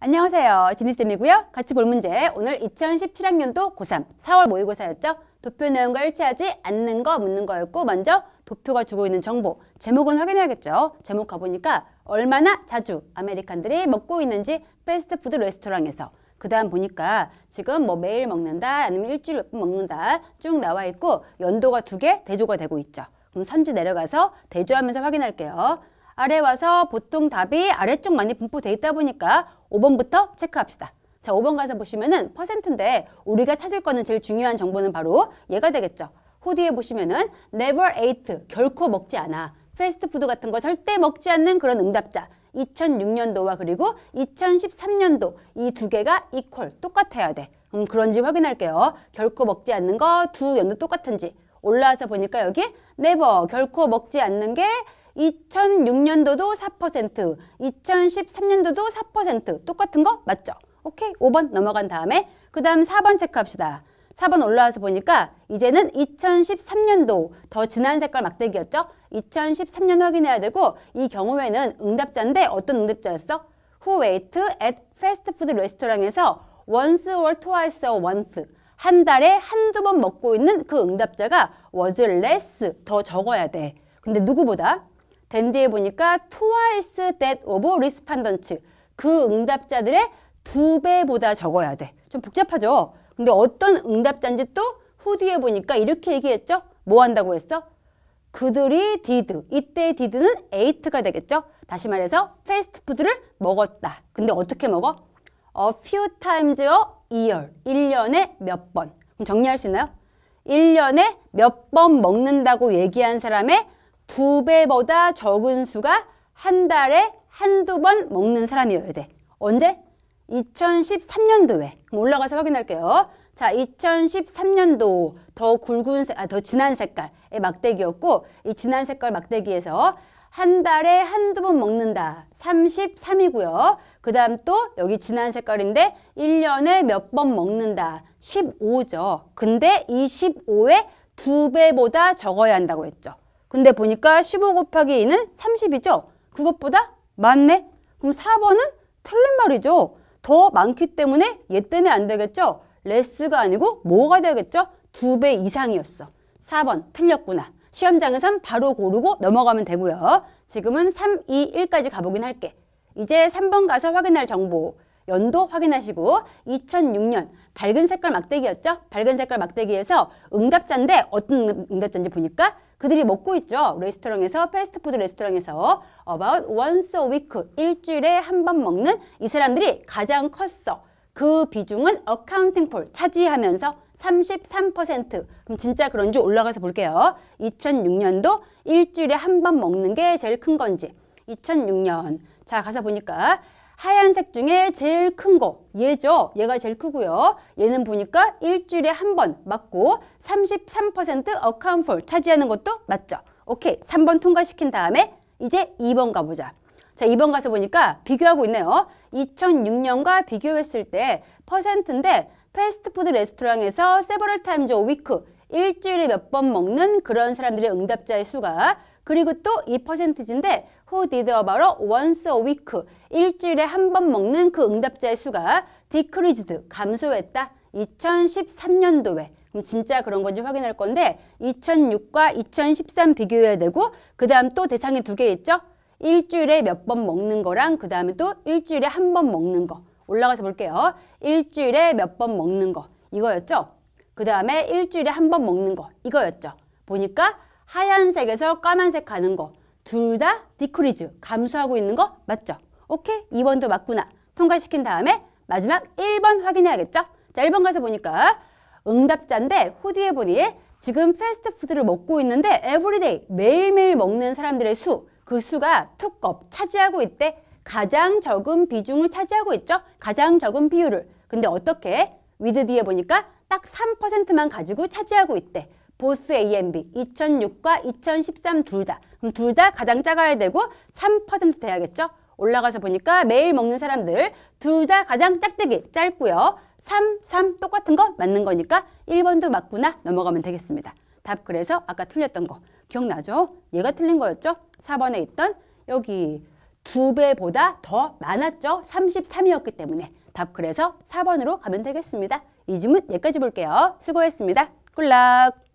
안녕하세요. 지니쌤이고요. 같이 볼 문제 오늘 2017학년도 고3 4월 모의고사였죠. 도표 내용과 일치하지 않는 거 묻는 거였고 먼저 도표가 주고 있는 정보 제목은 확인해야겠죠. 제목 가보니까 얼마나 자주 American들이 먹고 있는지 패스트푸드 레스토랑에서 그 다음 보니까 지금 뭐 매일 먹는다 아니면 일주일 몇 번 먹는다 쭉 나와 있고 연도가 두 개 대조가 되고 있죠. 그럼 선지 내려가서 대조하면서 확인할게요. 아래 와서 보통 답이 아래쪽 많이 분포돼 있다 보니까 5번부터 체크합시다. 자, 5번 가서 보시면은 퍼센트인데 우리가 찾을 거는 제일 중요한 정보는 바로 얘가 되겠죠. 후디에 보시면은 never ate, 결코 먹지 않아. 패스트푸드 같은 거 절대 먹지 않는 그런 응답자. 2006년도와 그리고 2013년도 이 두 개가 equal, 똑같아야 돼. 음, 그런지 확인할게요. 결코 먹지 않는 거 두 연도 똑같은지. 올라와서 보니까 여기 never, 결코 먹지 않는 게 2006년도도 4%, 2013년도도 4% 똑같은 거 맞죠? 오케이, 5번 넘어간 다음에 그 다음 4번 체크합시다. 4번 올라와서 보니까 이제는 2013년도 더 진한 색깔 막대기였죠? 2013년 확인해야 되고 이 경우에는 응답자인데 어떤 응답자였어? Who ate at food 레스토랑에서 once or twice a month 한 달에 한두 번 먹고 있는 그 응답자가 was less 더 적어야 돼. 근데 누구보다? 댄디에 보니까 twice that of respondents 그 응답자들의 두 배보다 적어야 돼. 좀 복잡하죠? 근데 어떤 응답자인지 또 후디에 보니까 이렇게 얘기했죠? 뭐 한다고 했어? 그들이 did. 이때 did는 ate가 되겠죠? 다시 말해서 패스트푸드를 먹었다. 근데 어떻게 먹어? A few times a year. 1년에 몇 번. 그럼 정리할 수 있나요? 1년에 몇 번 먹는다고 얘기한 사람의 두 배보다 적은 수가 한 달에 한두 번 먹는 사람이어야 돼. 언제? 2013년도에. 올라가서 확인할게요. 자, 2013년도 더 굵은, 색, 아, 더 진한 색깔의 막대기였고, 이 진한 색깔 막대기에서 한 달에 한두 번 먹는다. 33이고요. 그 다음 또 여기 진한 색깔인데 1년에 몇 번 먹는다. 15죠. 근데 이 15의 두 배보다 적어야 한다고 했죠. 근데 보니까 15 곱하기 2는 30이죠. 그것보다 많네. 그럼 4번은 틀린 말이죠. 더 많기 때문에 얘 때문에 안 되겠죠. 레스가 아니고 뭐가 되겠죠? 두 배 이상이었어. 4번 틀렸구나. 시험장에선 바로 고르고 넘어가면 되고요. 지금은 3, 2, 1까지 가보긴 할게. 이제 3번 가서 확인할 정보. 연도 확인하시고 2006년 밝은 색깔 막대기였죠? 밝은 색깔 막대기에서 응답자인데 어떤 응답자인지 보니까 그들이 먹고 있죠. 레스토랑에서 패스트푸드 레스토랑에서 about once a week 일주일에 한 번 먹는 이 사람들이 가장 컸어. 그 비중은 accounting for 차지하면서 33% 그럼 진짜 그런지 올라가서 볼게요. 2006년도 일주일에 한 번 먹는 게 제일 큰 건지 2006년 자 가서 보니까 하얀색 중에 제일 큰 거 얘죠. 얘가 제일 크고요. 얘는 보니까 일주일에 한 번 맞고 33% account for 차지하는 것도 맞죠. 오케이. 3번 통과시킨 다음에 이제 2번 가보자. 자, 2번 가서 보니까 비교하고 있네요. 2006년과 비교했을 때 퍼센트인데 패스트푸드 레스토랑에서 times a week 일주일에 몇 번 먹는 그런 사람들의 응답자의 수가 그리고 또 이 퍼센티지인데 who did about once a week 일주일에 한 번 먹는 그 응답자의 수가 decreased 감소했다. 2013년도에 그럼 진짜 그런 건지 확인할 건데 2006과 2013 비교해야 되고 그 다음 또 대상이 두 개 있죠? 일주일에 몇 번 먹는 거랑 그 다음에 또 일주일에 한 번 먹는 거 올라가서 볼게요. 일주일에 몇 번 먹는 거 이거였죠? 그 다음에 일주일에 한 번 먹는 거 이거였죠? 보니까 하얀색에서 까만색 가는 거. 둘 다 decrease 감소하고 있는 거 맞죠? 오케이? 2번도 맞구나. 통과시킨 다음에 마지막 1번 확인해야겠죠? 자 1번 가서 보니까 응답자인데 who 뒤에 보니 지금 패스트푸드를 먹고 있는데 every day 매일매일 먹는 사람들의 수. 그 수가 took up 차지하고 있대. 가장 적은 비중을 차지하고 있죠? 가장 적은 비율을. 근데 어떻게? with 뒤에 보니까 딱 3%만 가지고 차지하고 있대 보스 A and B 2006과 2013 둘 다. 그럼 둘 다 가장 작아야 되고 3% 돼야겠죠? 올라가서 보니까 매일 먹는 사람들 둘 다 가장 짝대기 짧고요. 3, 3 똑같은 거 맞는 거니까 1번도 맞구나 넘어가면 되겠습니다. 답 그래서 아까 틀렸던 거 기억나죠? 얘가 틀린 거였죠? 4번에 있던 여기 두 배보다 더 많았죠. 33이었기 때문에. 답 그래서 4번으로 가면 되겠습니다. 이 질문 여기까지 볼게요. 수고했습니다. 굿락!